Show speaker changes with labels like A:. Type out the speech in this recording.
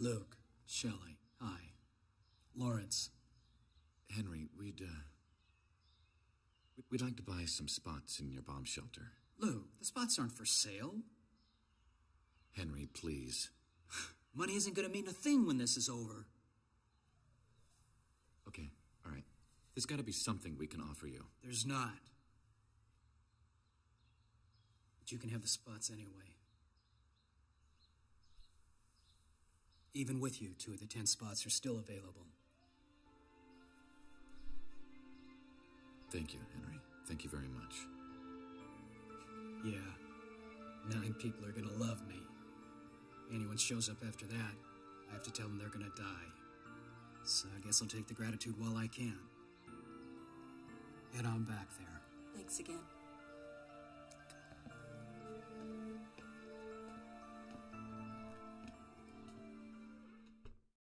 A: Luke, Shelley, hi. Lawrence.
B: Henry, we'd, uh. We'd like to buy some spots in your bomb shelter.
A: Luke, the spots aren't for sale.
B: Henry, please.
A: Money isn't gonna mean a thing when this is over.
B: Okay, all right. There's gotta be something we can offer you.
A: There's not. But you can have the spots anyway. Even with you, two of the ten spots are still available.
B: Thank you, Henry. Thank you very much.
A: Yeah. Nine people are gonna love me. Anyone shows up after that, I have to tell them they're gonna die. So I guess I'll take the gratitude while I can. Head on back there.
C: Thanks again.